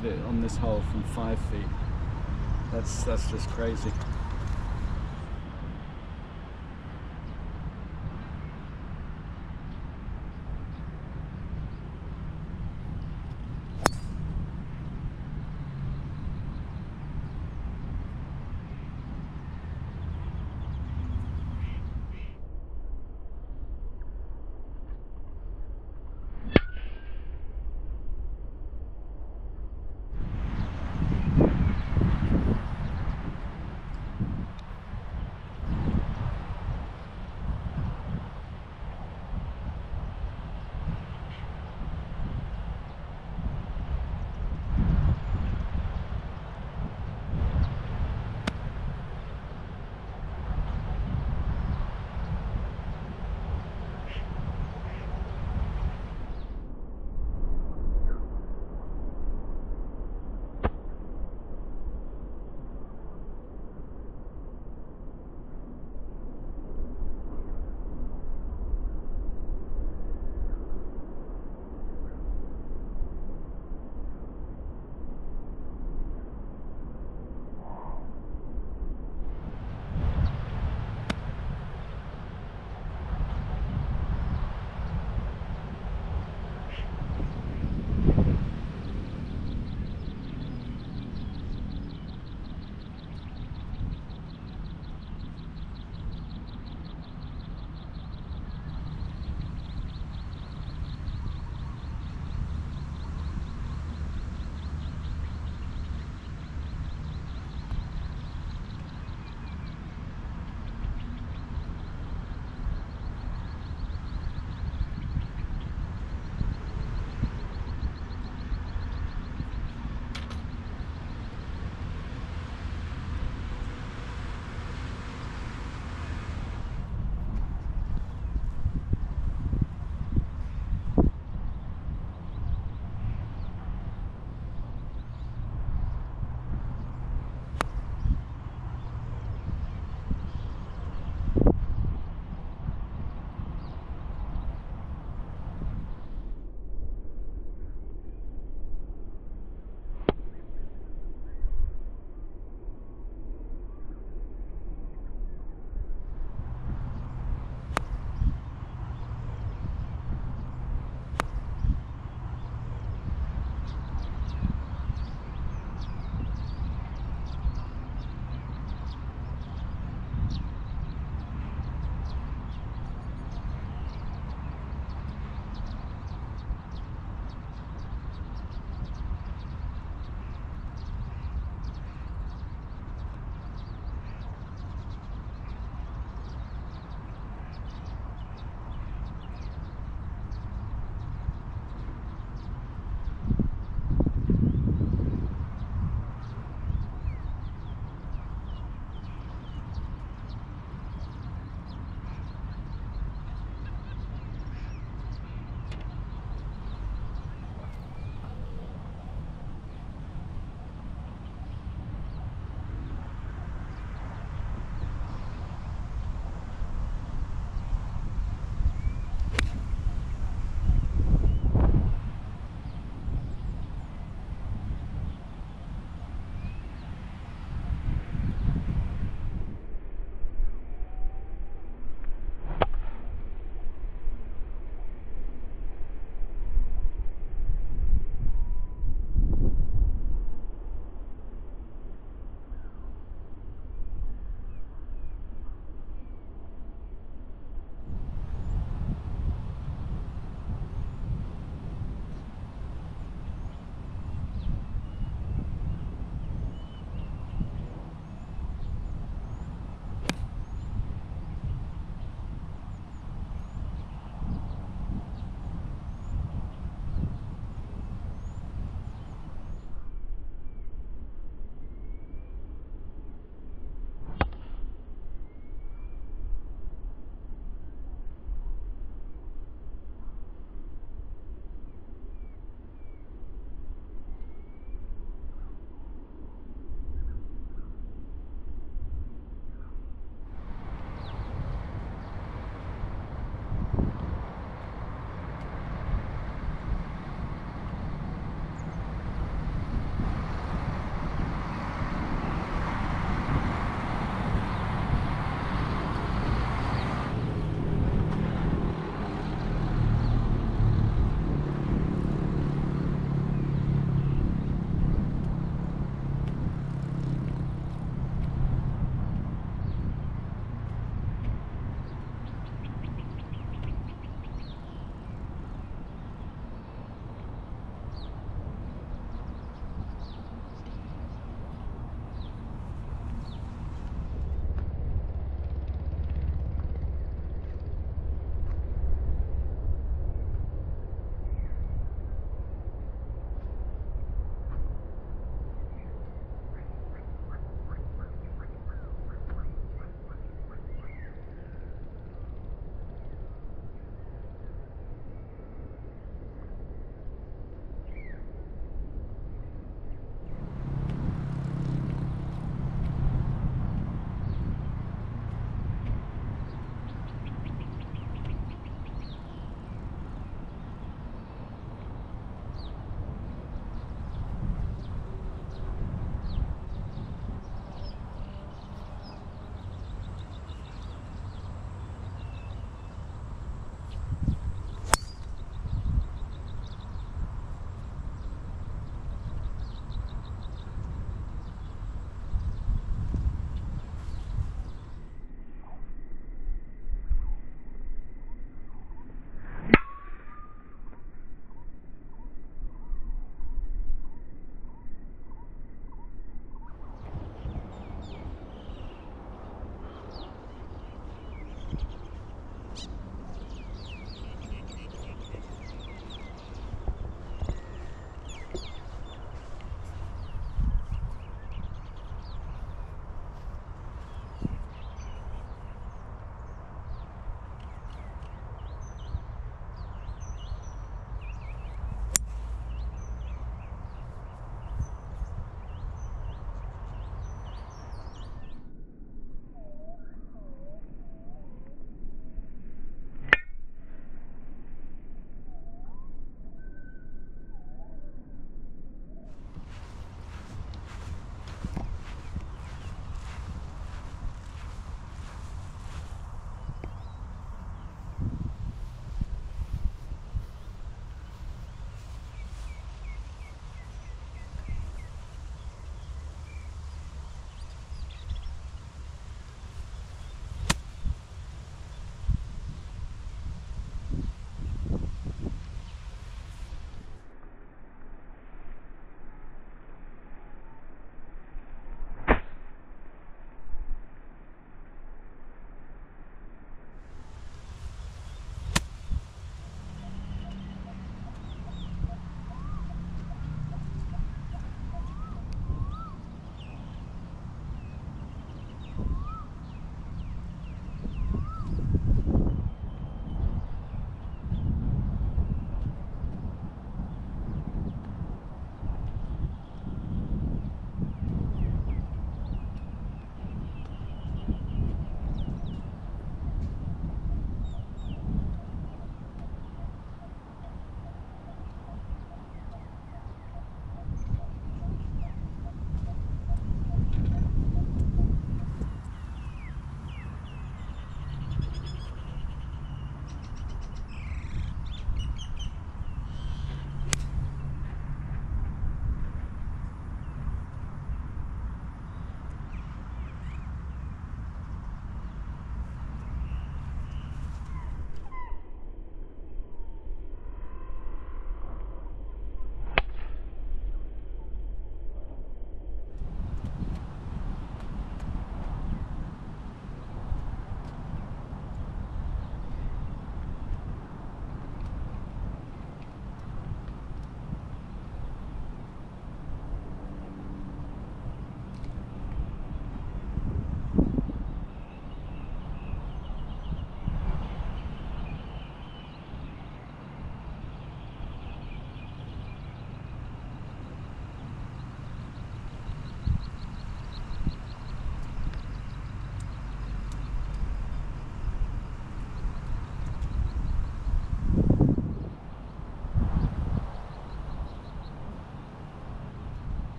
did it on this hole from five feet. That's that's just crazy.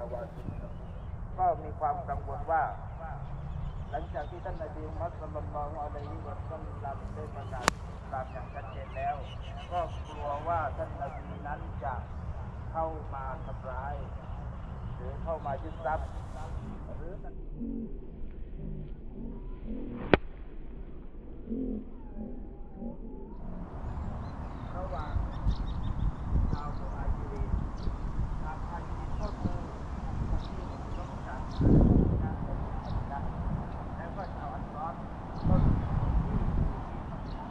กลุ่มฮาวาซินก็มีความกังวลว่า หลังจากที่ท่านนบีมุฮัมมัดสัลลัลลอฮุอะลัยฮิวะสัลลัมได้ประกาศลามอย่างชัดเจนแล้ว ก็กลัวว่าท่านนบีนั้นจะเข้ามาทำร้าย หรือเข้ามายึดทรัพย์หรือระหว่างชาวมุฮัจิรินชาวมุฮัจิรินก็คือคนที่ต้องการการเป็นอันดับแล้วก็ชาวอันซอรก็คือคนที่อยู่ที่มัดยะ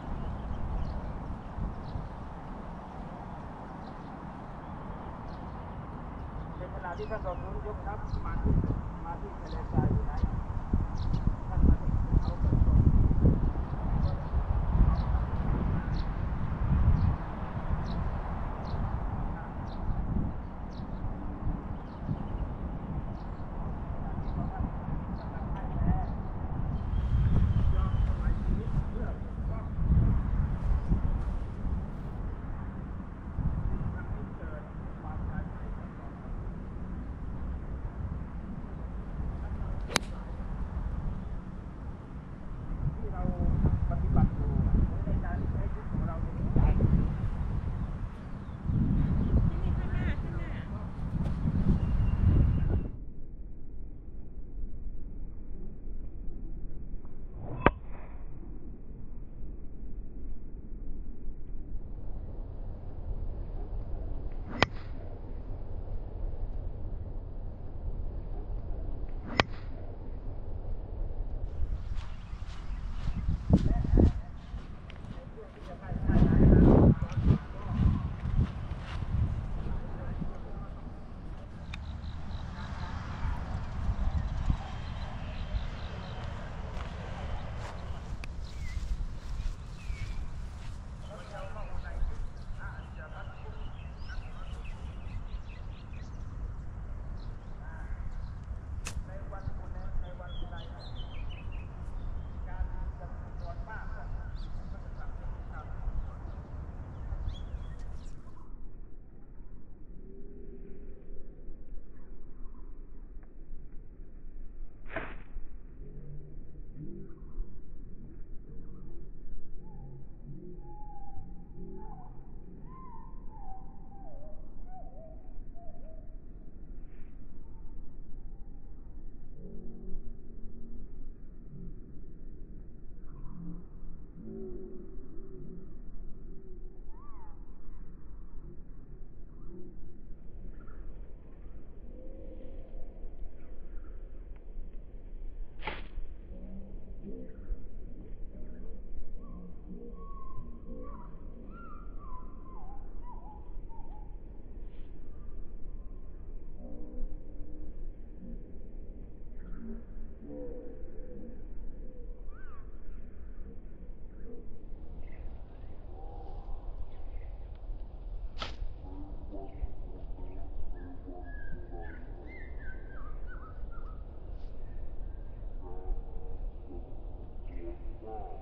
ในขณะ ท่านรองนู้นยกทัพม world.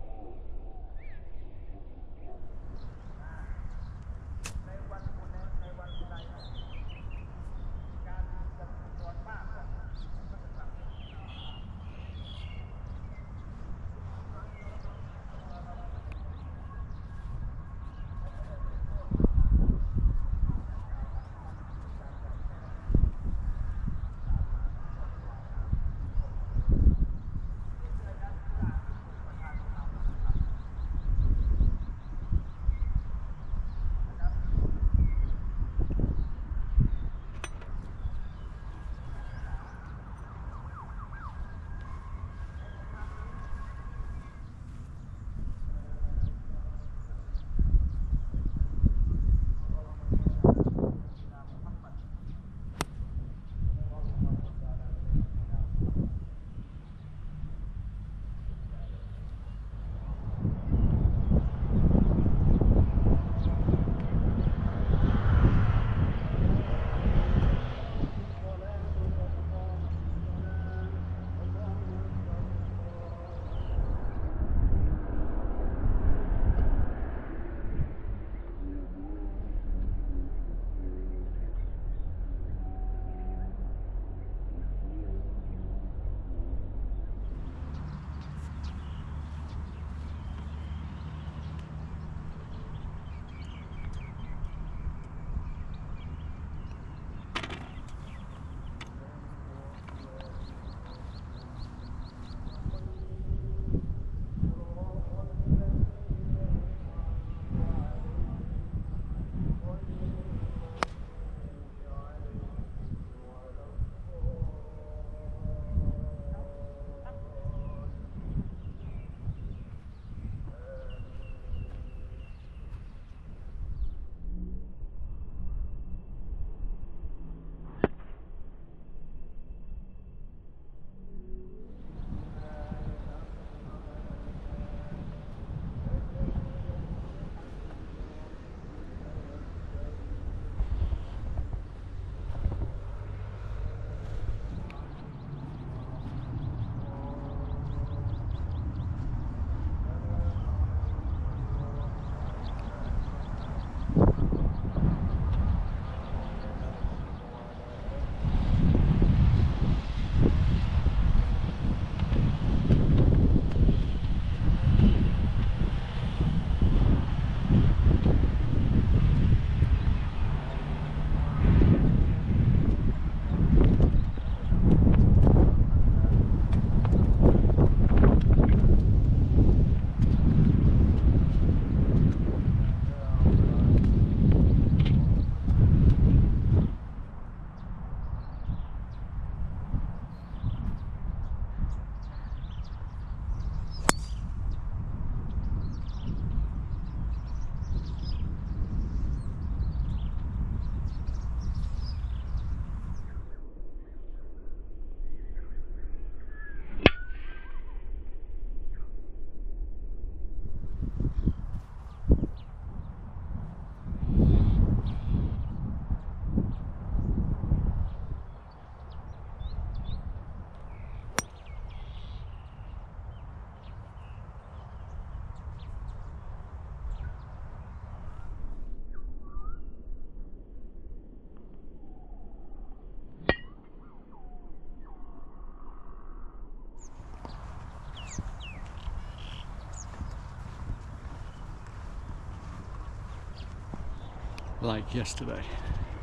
Like yesterday.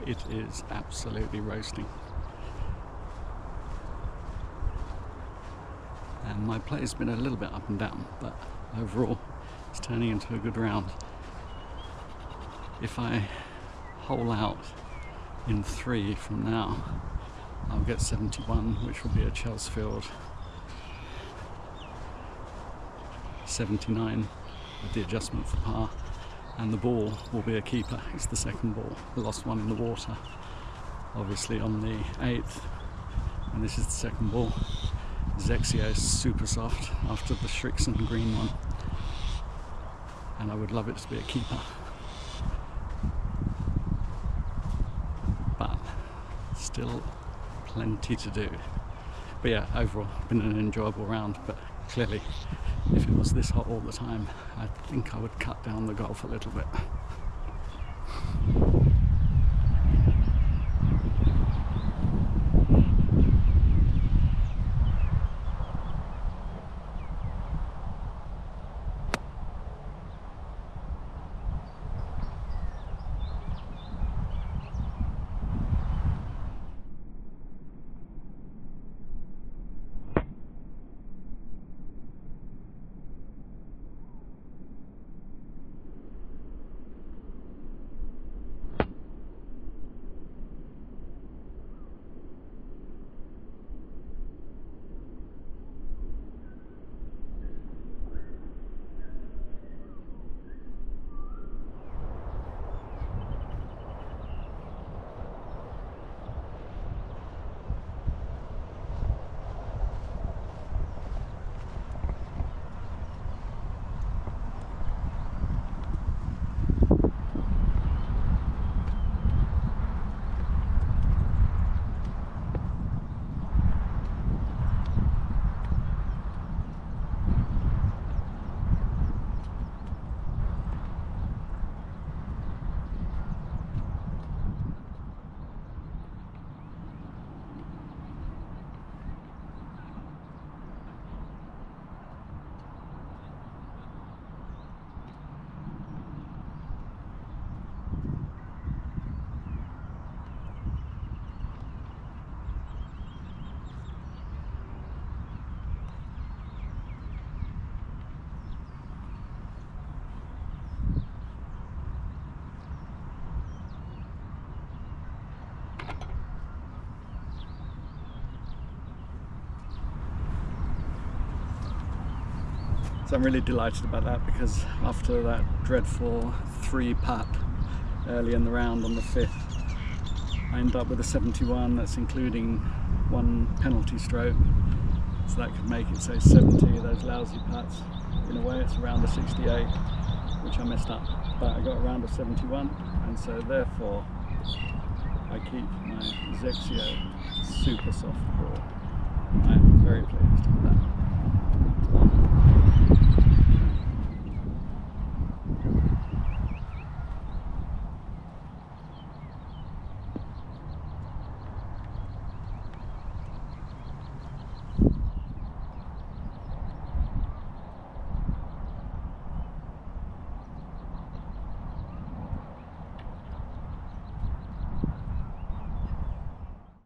It is absolutely roasting. And my play's been a little bit up and down, but overall it's turning into a good round. If I hole out in three from now, I'll get 71, which will be a Chelsfield 79 with the adjustment for par, and the ball will be a keeper. It's the second ball, the lost one in the water, obviously on the eighth, and this is the second ball. XXIO is super soft after the Srixon green one, and I would love it to be a keeper. But still plenty to do. But yeah, overall, been an enjoyable round. But clearly, if it was this hot all the time, I think I would cut down the golf a little bit. So I'm really delighted about that because after that dreadful three putt early in the round on the fifth, I end up with a 71 that's including one penalty stroke. So that could make it say 70 of those lousy putts. In a way it's around a 68, which I messed up. But I got around a 71 and so therefore I keep my XXIO super soft ball. I'm very pleased.